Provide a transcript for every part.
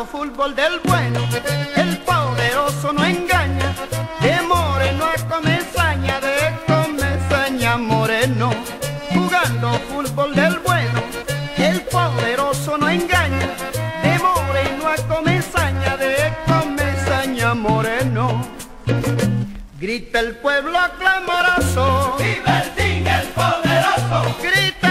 malo, fútbol del bueno. El poderoso no engaña, de moreno a comezaña, de comezaña moreno. Jugando fútbol del bueno, el poderoso no engaña, de moreno a comezaña, de comezaña moreno. Grita el pueblo aclamarazo. ¡Viva el poderoso! Grita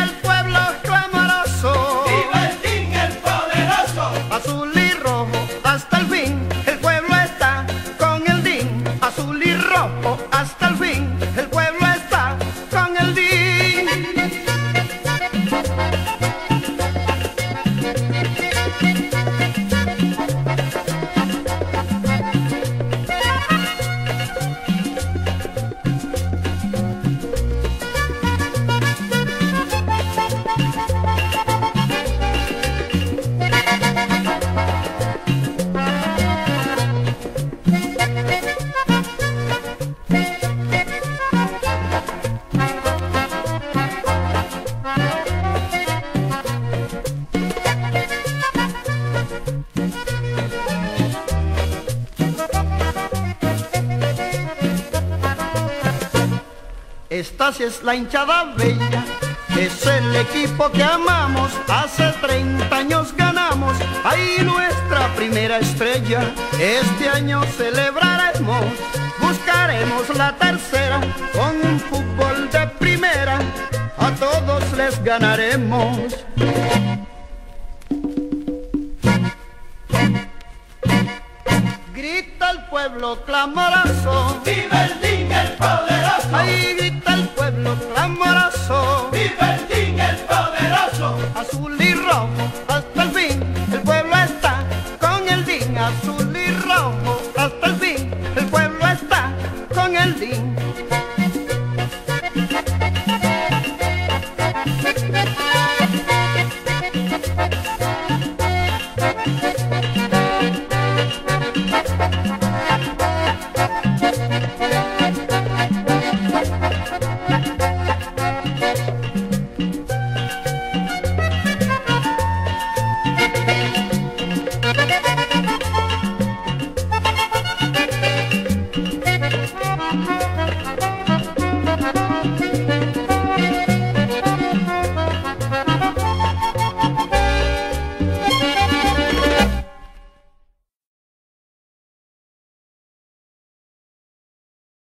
Esta sí es la hinchada bella, es el equipo que amamos, hace 30 años ganamos, ahí nuestra primera estrella, este año celebraremos, buscaremos la tercera, con un fútbol de primera, a todos les ganaremos. pueblo clamorazo. Vive el dingue poderoso. Ahí grita el pueblo clamorazo. Vive el dingue poderoso. Azul y rojo hasta el fin. El pueblo está con el Ding. Azul y rojo hasta el fin. El pueblo está con el din.